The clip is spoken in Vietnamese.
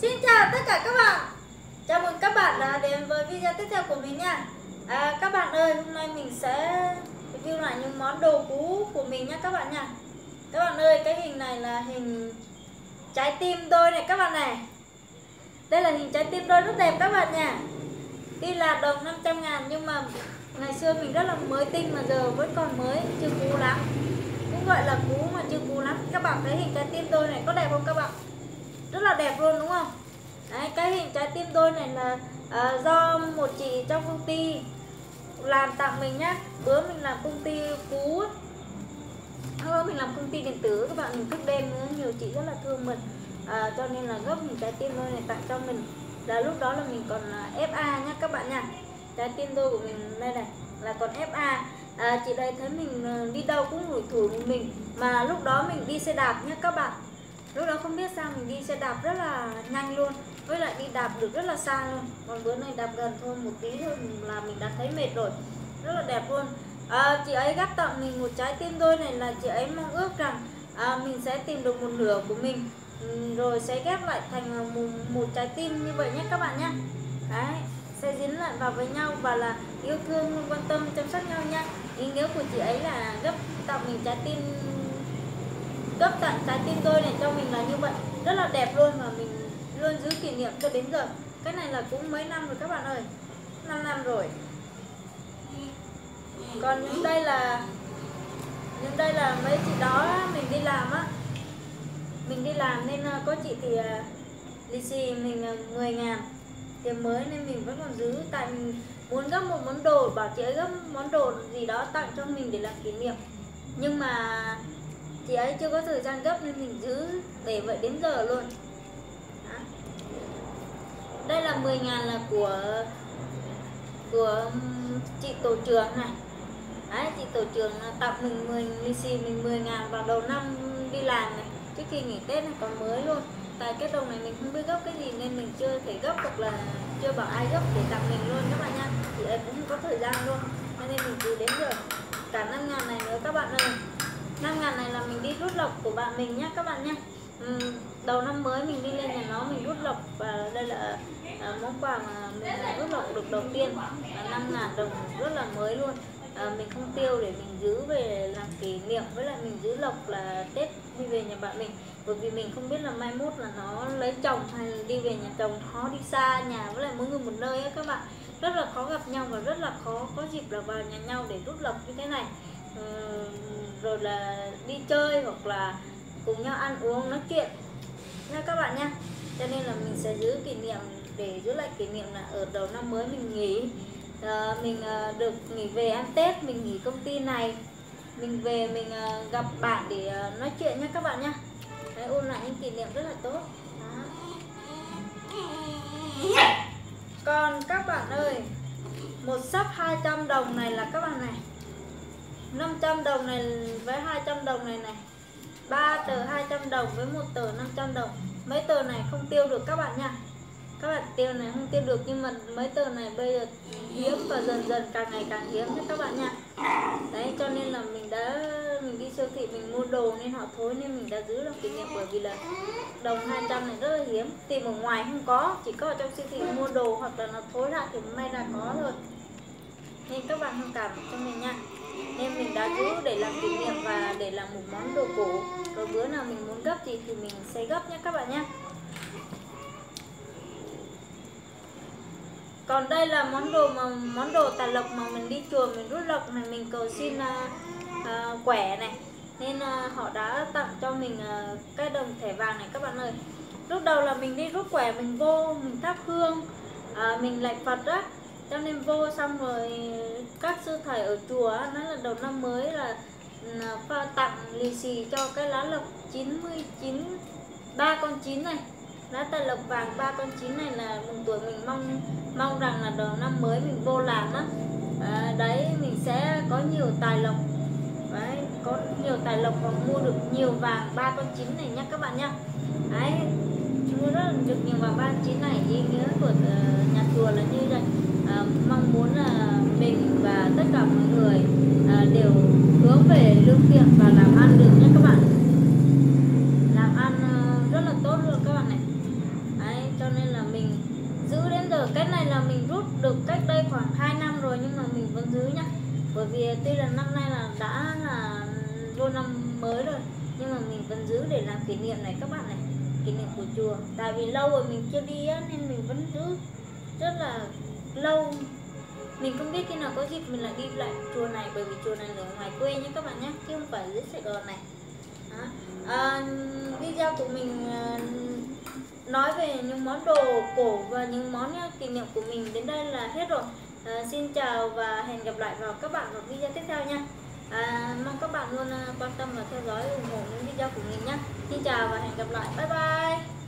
Xin chào tất cả các bạn. Chào mừng các bạn đã đến với video tiếp theo của mình nha. À, Các bạn ơi, hôm nay mình sẽ review lại những món đồ cũ của mình nha các bạn nha. Các bạn ơi, cái hình này là hình trái tim đôi này các bạn này. Đây là hình trái tim đôi rất đẹp các bạn nha. Tuy là đồng 500 ngàn nhưng mà ngày xưa mình rất là mới tinh mà giờ vẫn còn mới, chưa cũ lắm. Cũng gọi là cũ mà chưa cũ lắm. Các bạn thấy hình trái tim đôi này có đẹp không các bạn? Rất là đẹp luôn đúng không? Đấy, cái hình trái tim đôi này là uh, do một chị trong công ty làm tặng mình nhá. Bữa mình làm công ty cú bữa mình làm công ty điện tử các bạn mình thức đêm nữa nhiều chị rất là thương mình. À, cho nên là gấp hình trái tim đôi này tặng cho mình. Là lúc đó là mình còn à, FA nhá các bạn nha trái tim đôi của mình đây này là còn FA à, chị đây thấy mình à, đi đâu cũng rủi thủi một mình. Mà lúc đó mình đi xe đạp nhá các bạn lúc đó không biết sao mình đi xe đạp rất là nhanh luôn. Với lại đi đạp được rất là xa luôn. Còn bữa nay đạp gần thôi một tí thôi là mình đã thấy mệt rồi. Rất là đẹp luôn. À, chị ấy gắp tặng mình một trái tim đôi này là chị ấy mong ước rằng à, mình sẽ tìm được một nửa của mình. Ừ, rồi sẽ ghép lại thành một, một trái tim như vậy nhé các bạn nhé. Đấy sẽ dính lại vào với nhau và là yêu thương quan tâm chăm sóc nhau nha ý nghĩa của chị ấy là gấp tặng mình trái tim cấp tặng trái tim tôi này cho mình là như vậy. Rất là đẹp luôn và mình luôn giữ kỷ niệm cho đến giờ. Cái này là cũng mấy năm rồi các bạn ơi. 5 năm rồi. Còn những đây là, những đây là mấy chị đó mình đi làm á. Mình đi làm nên ờ, có chị thì ờ, lì xì mình 10 ngàn tiền mới nên mình vẫn còn giữ, tại mình muốn gấp một món đồ, bảo chị ấy gấp món đồ gì đó tặng cho mình để làm kỷ niệm. Nhưng mà chị ấy chưa có thời gian gấp nên mình giữ để vậy đến giờ luôn. Đó. đây là 10 ngàn là của của chị tổ trưởng này. Đấy, chị tổ trưởng tặng mình 10 lì xì mình 10 ngàn vào đầu năm đi làm này. Trước khi nghỉ Tết này còn mới luôn. Tại cái đồng này mình không biết gấp cái gì nên mình chưa thể gấp hoặc là chưa bảo ai gấp để tặng mình luôn các bạn nha. Chị ấy cũng không có thời gian luôn. Nên mình cứ đến giờ. Cả năm ngàn này nữa các bạn ơi. 5 ngàn này là mình đi rút lộc của bạn mình nhé các bạn nhé ừ, đầu năm mới mình đi lên nhà nó mình rút lộc và đây là à, món quà mà mình à, rút lộc được đầu tiên. Là 5 ngàn đồng rất là mới luôn. À, mình không tiêu để mình giữ về làm kỷ niệm với lại mình giữ lộc là Tết đi về nhà bạn mình. Bởi vì mình không biết là mai mốt là nó lấy chồng hay đi về nhà chồng nó đi xa nhà với lại mỗi người một nơi ấy các bạn. Rất là khó gặp nhau và rất là khó có dịp là vào nhà nhau để rút lộc như thế này rồi là đi chơi hoặc là cùng nhau ăn uống nói chuyện. Nha các bạn nha. Cho nên là mình sẽ giữ kỷ niệm để giữ lại kỷ niệm là ở đầu năm mới mình nghỉ. À, mình à, được nghỉ về ăn tết mình nghỉ công ty này. Mình về mình à, gặp bạn để à, nói chuyện nha các bạn nha. Đấy, ôn lại những kỷ niệm rất là tốt. Đó. còn các bạn ơi một sắp 200 đồng này là các bạn này. 500 đồng này với 200 đồng này này. Ba tờ 200 đồng với một tờ 500 đồng. Mấy tờ này không tiêu được các bạn nha. Các bạn tiêu này không tiêu được nhưng mà mấy tờ này bây giờ hiếm và dần dần càng ngày càng hiếm nha các bạn nha. Đấy, cho nên là mình đã, mình đi siêu thị mình mua đồ nên họ thối nên mình đã giữ được kinh nghiệm bởi vì là đồng 200 này rất là hiếm. Tìm ở ngoài không có, chỉ có ở trong siêu thị mua đồ hoặc là nó thối lại thì may là có thôi nên các bạn thông cảm cho mình nha nên mình đã giữ để làm kỷ niệm và để làm một món đồ cổ. Rồi bữa nào mình muốn gấp gì thì mình sẽ gấp nhé các bạn nhé. Còn đây là món đồ mà món đồ tài lộc mà mình đi chùa mình rút lộc này mình cầu xin uh, uh, quẻ này. Nên uh, họ đã tặng cho mình uh, cái đồng thẻ vàng này các bạn ơi. Lúc đầu là mình đi rút quẻ mình vô mình thắp hương uh, mình lạy phật đó cho nên vô xong rồi các sư thầy ở chùa nói là đầu năm mới là ừ, pha tặng lì xì cho cái lá lộc 99 ba con chín này. Lá tài lộc vàng ba con chín này là mừng tuổi mình mong mong rằng là đầu năm mới mình vô làm á. À, đấy mình sẽ có nhiều tài lộc. Đấy có nhiều tài lộc và mua được nhiều vàng ba con chín này nhé các bạn nhá. Đấy mua rất là được nhiều mà ban chín này ý nghĩa của ờ, nhà chùa là như vậy. À, mong muốn là mình và tất cả mọi người à, đều hướng về lương thiện và làm ăn được nhé các bạn. Làm ăn rất là tốt luôn các bạn này. Đấy, cho nên là mình giữ đến giờ. Cái này là mình rút được cách đây khoảng 2 năm rồi nhưng mà mình vẫn giữ nhá. Bởi vì tuy là năm nay là đã là vô năm mới rồi nhưng mà mình vẫn giữ để làm kỷ niệm này các bạn này kỷ niệm của chùa. Tại vì lâu rồi mình chưa đi á, nên mình vẫn giữ rất là lâu. Mình không biết khi nào có dịp mình lại đi lại chùa này bởi vì chùa này ở ngoài quê nhé các bạn nhé chứ không phải dưới Sài Gòn này. Đó. À, video của mình à, nói về những món đồ cổ và những món à, kỷ niệm của mình đến đây là hết rồi. À, xin chào và hẹn gặp lại vào các bạn ở video tiếp theo nha à, mong các bạn luôn à, quan tâm và theo dõi ủng hộ những video của mình nhé. Xin chào và hẹn gặp lại. Bye bye.